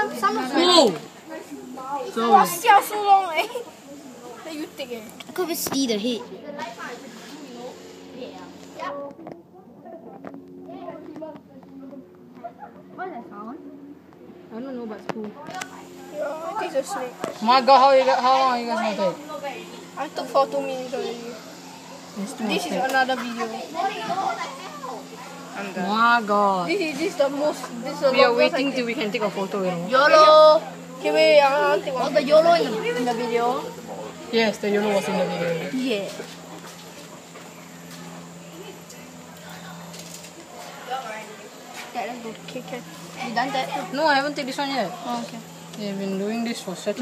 some some of Whoa! Wow, so long eh. Then you take eh. I could see the head. What's that sound? I don't know, but it's cool. Yeah, I think it's a snake. My god, how you got, how long are you guys gonna take? I took for two minutes already. This is another video. I'm oh done. My god. This is this is the most. This is the We are waiting till we can take a photo, you know. YOLO. Okay, wait, I want to take Oh, one. the YOLO in the, in the video. Yes, the YOLO was in the video. Yeah. Okay, let's go. Okay, okay. You done that? No, I haven't taken this one yet. Oh, okay. They've been doing this for such a